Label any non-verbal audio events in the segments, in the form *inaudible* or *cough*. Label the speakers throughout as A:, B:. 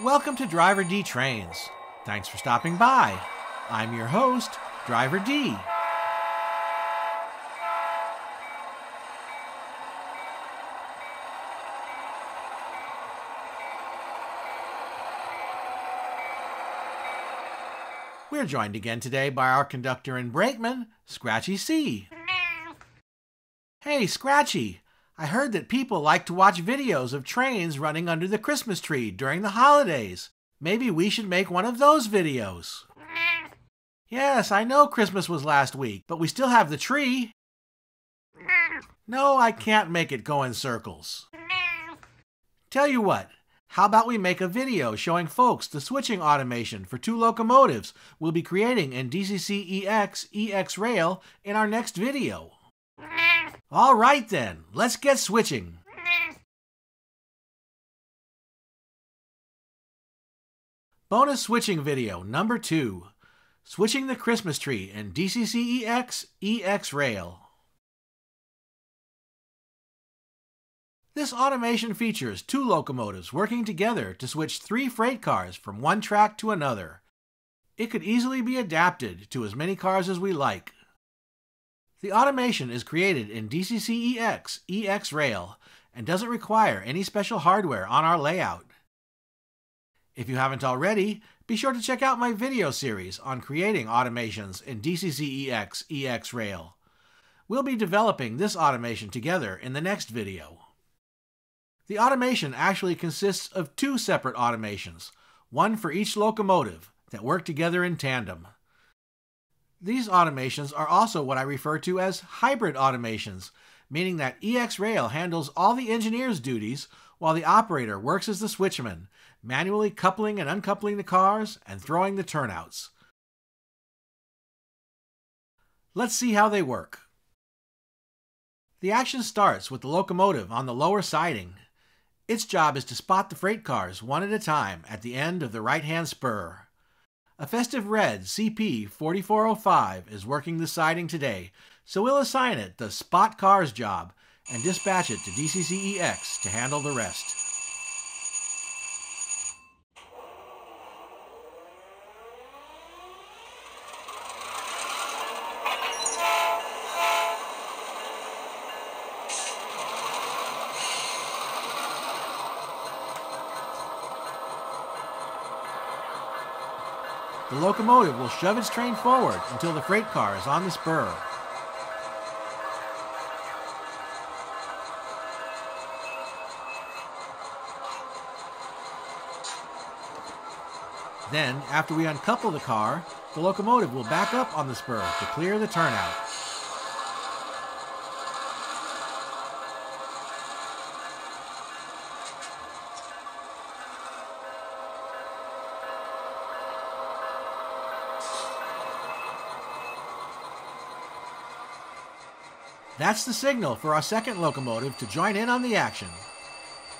A: Welcome to Driver D Trains. Thanks for stopping by. I'm your host, Driver D. We're joined again today by our conductor and brakeman, Scratchy C. Hey, Scratchy, I heard that people like to watch videos of trains running under the Christmas tree during the holidays. Maybe we should make one of those videos. Yes, I know Christmas was last week, but we still have the tree. No, I can't make it go in circles. Tell you what, how about we make a video showing folks the switching automation for two locomotives we'll be creating in DCC EX EX Rail in our next video? All right then, let's get switching. Bonus switching video number 2. Switching the Christmas tree in DCC EX EX Rail. This automation features two locomotives working together to switch three freight cars from one track to another. It could easily be adapted to as many cars as we like. The automation is created in DCCEX EX Rail and doesn't require any special hardware on our layout. If you haven't already, be sure to check out my video series on creating automations in DCCEX EX Rail. We'll be developing this automation together in the next video. The automation actually consists of two separate automations, one for each locomotive, that work together in tandem. These automations are also what I refer to as hybrid automations, meaning that EX Rail handles all the engineer's duties while the operator works as the switchman, manually coupling and uncoupling the cars and throwing the turnouts. Let's see how they work. The action starts with the locomotive on the lower siding. Its job is to spot the freight cars one at a time at the end of the right hand spur. A festive red CP 4405 is working the siding today, so we'll assign it the Spot Cars job and dispatch it to DCCEX to handle the rest. Locomotive will shove its train forward until the freight car is on the spur. Then, after we uncouple the car, the locomotive will back up on the spur to clear the turnout. That's the signal for our second locomotive to join in on the action.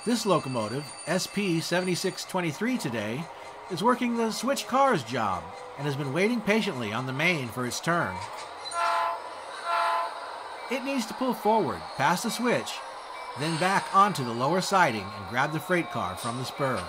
A: This locomotive, SP 7623 today, is working the switch cars job and has been waiting patiently on the main for its turn. It needs to pull forward past the switch, then back onto the lower siding and grab the freight car from the spur.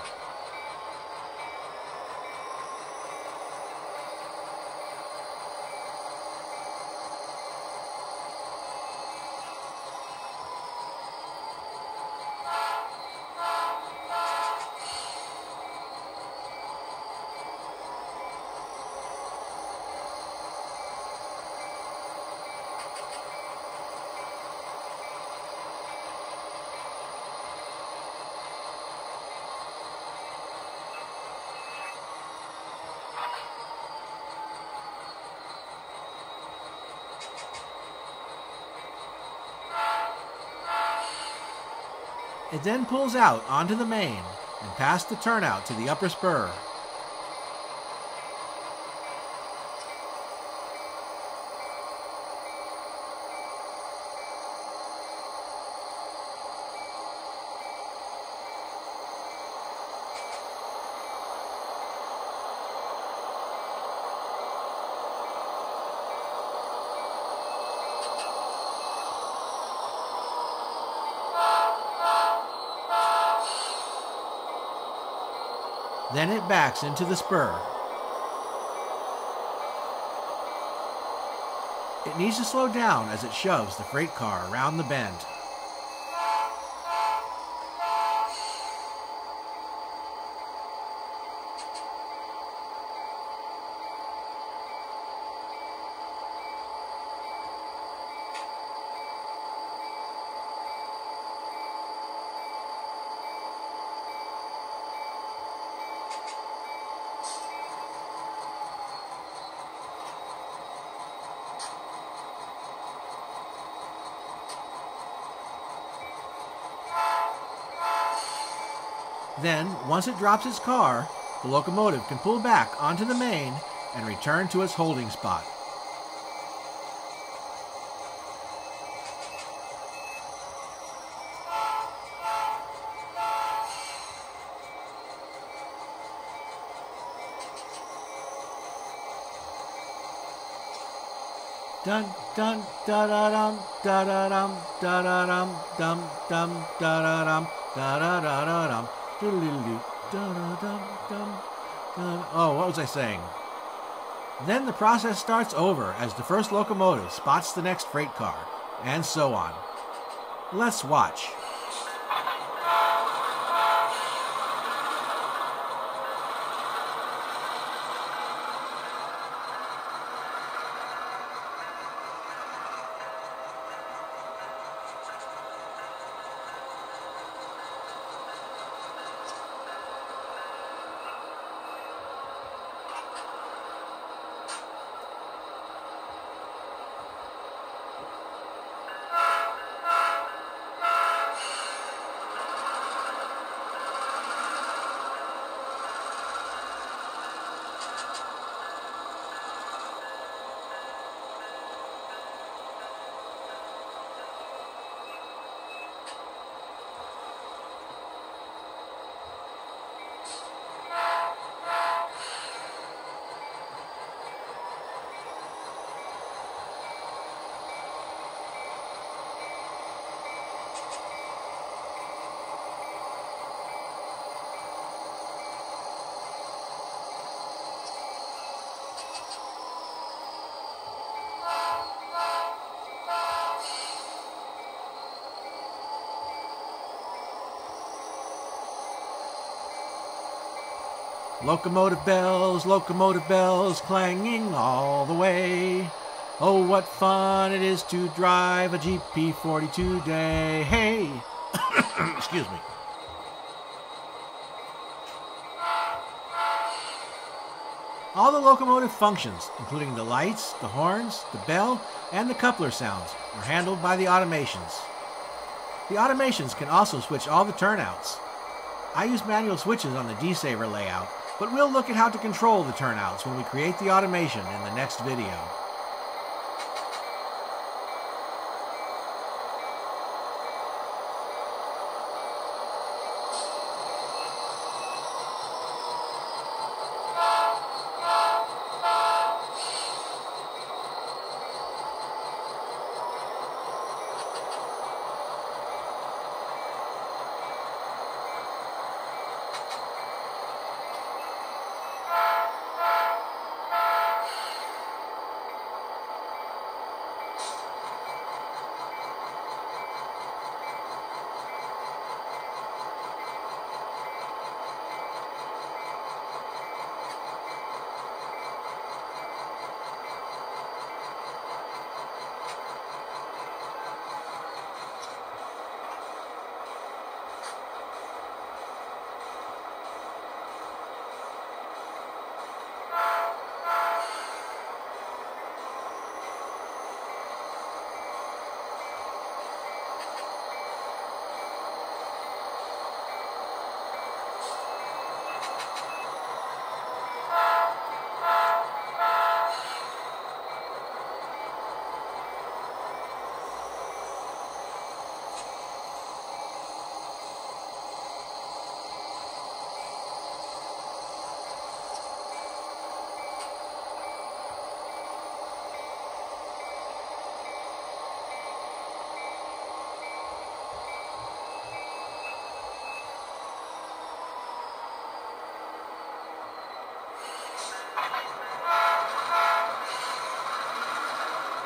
A: It then pulls out onto the main and past the turnout to the upper spur. Then it backs into the spur. It needs to slow down as it shoves the freight car around the bend. Then, once it drops its car, the locomotive can pull back onto the main and return to its holding spot. Dun dun da da dum da da dum da da dum dum dum da da dum da da da da dum Uh, oh, what was I saying? Then the process starts over as the first locomotive spots the next freight car, and so on. Let's watch. Locomotive bells, locomotive bells, clanging all the way. Oh, what fun it is to drive a GP40 today. Hey! *coughs* Excuse me. All the locomotive functions, including the lights, the horns, the bell, and the coupler sounds, are handled by the automations. The automations can also switch all the turnouts. I use manual switches on the D-Saver layout, but we'll look at how to control the turnouts when we create the automation in the next video.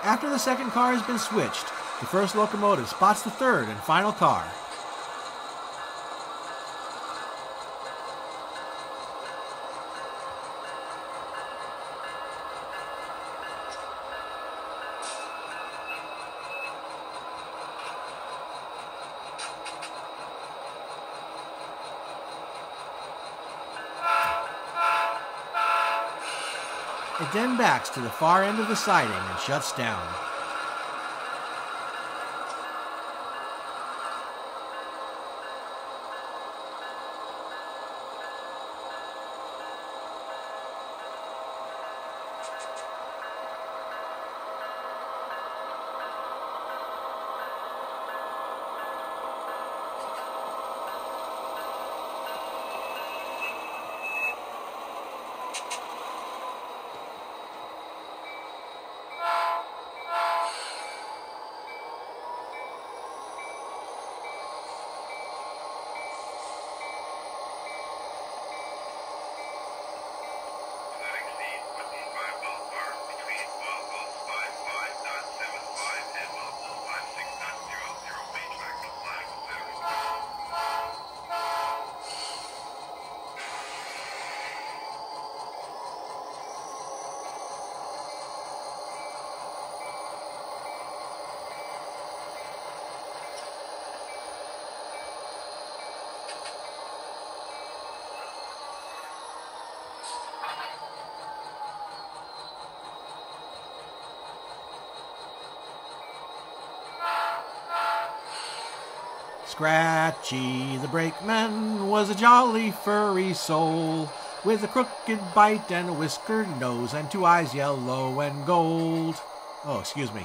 A: After the second car has been switched, the first locomotive spots the third and final car. It then backs to the far end of the siding and shuts down. Scratchy the brakeman was a jolly furry soul with a crooked bite and a whiskered nose and two eyes yellow and gold. Oh, excuse me.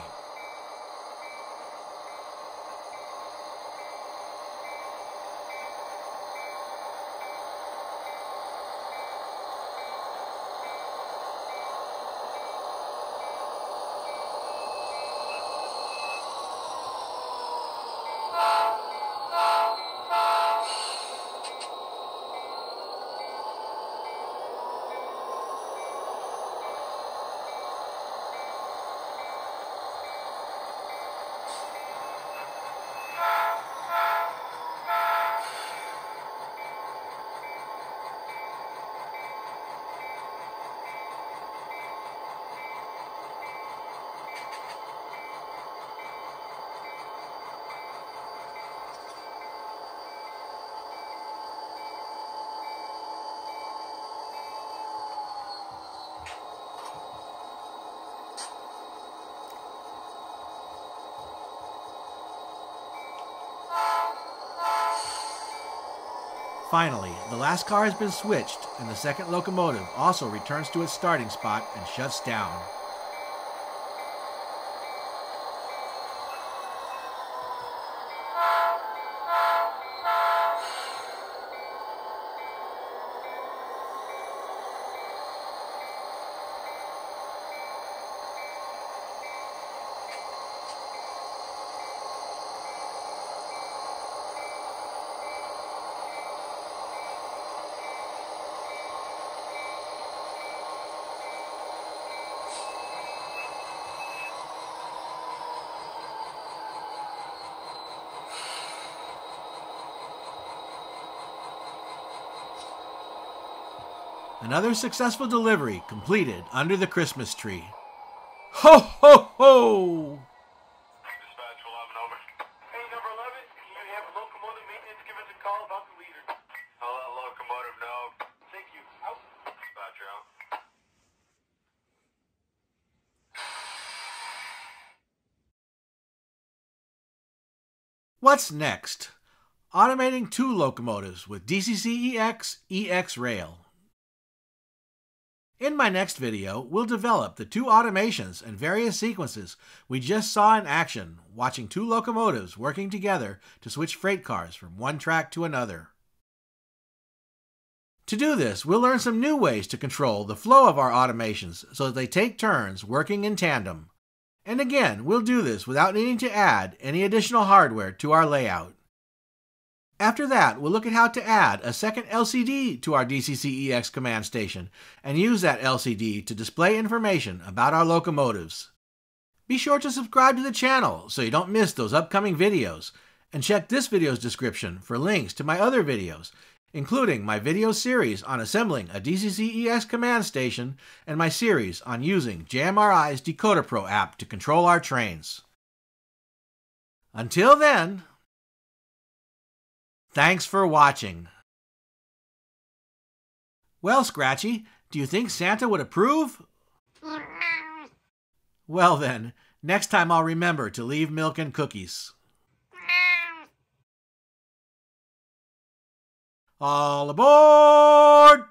A: Finally, the last car has been switched, and the second locomotive also returns to its starting spot and shuts down. Another successful delivery completed under the Christmas tree. Ho, ho, ho!
B: Dispatch 11 over. Hey, number 11, you have locomotive maintenance. Give us a call about the leader. I'll let locomotive know. Thank you. Out. Dispatcher out.
A: What's next? Automating two locomotives with DCCEX EX Rail. In my next video, we'll develop the two automations and various sequences we just saw in action, watching two locomotives working together to switch freight cars from one track to another. To do this, we'll learn some new ways to control the flow of our automations so that they take turns working in tandem. And again, we'll do this without needing to add any additional hardware to our layout. After that, we'll look at how to add a second LCD to our DCCEX command station and use that LCD to display information about our locomotives. Be sure to subscribe to the channel so you don't miss those upcoming videos, and check this video's description for links to my other videos, including my video series on assembling a DCCEX command station and my series on using JMRI's Decoder Pro app to control our trains. Until then, thanks for watching. Well, Scratchy, do you think Santa would approve? Well then, next time I'll remember to leave milk and cookies. All aboard!